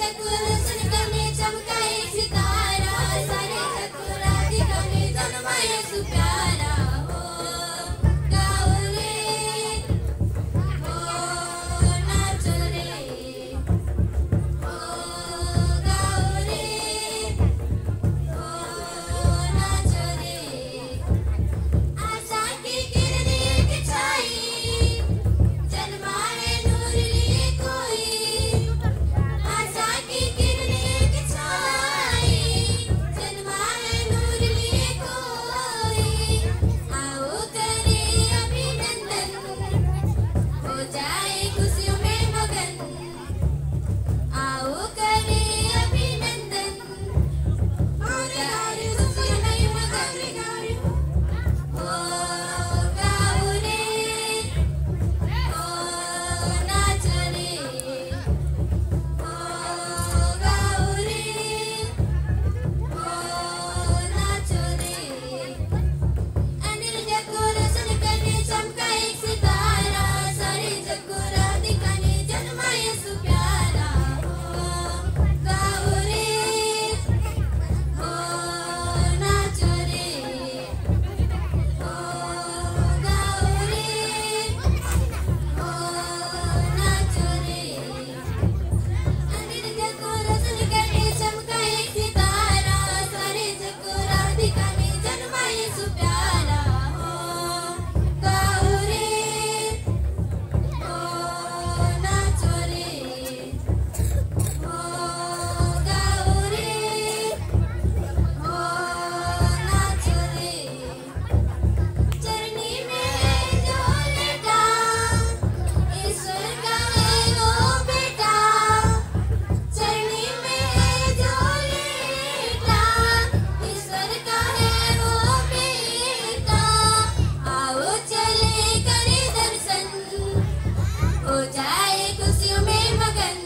te acuerdas. மே மகன்